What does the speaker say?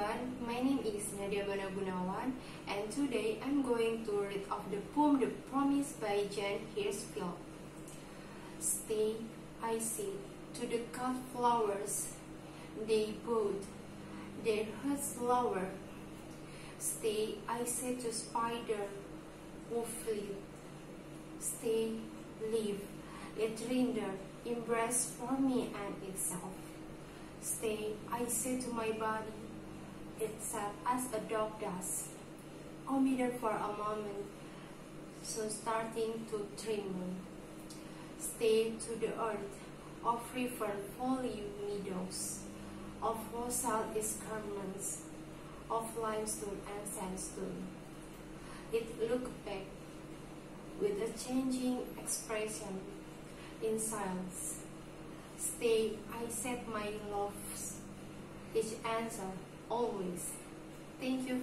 everyone, my name is Nadya Amanda Gunawan and today I'm going to read off the poem The Promise by Jane Hirshfield. Stay, I say, to the cut flowers, they bud, their hearts lower. Stay, I say to spider, who flee. Stay, live, let render, embrace for me and itself. Stay, I say to my body, itself as a dog does. Be for a moment, so starting to tremble. Stay to the earth, of river folly meadows, of fossil escarpments, of limestone and sandstone. It looked back with a changing expression in silence. Stay, I said my loves. Each answer, always. Thank you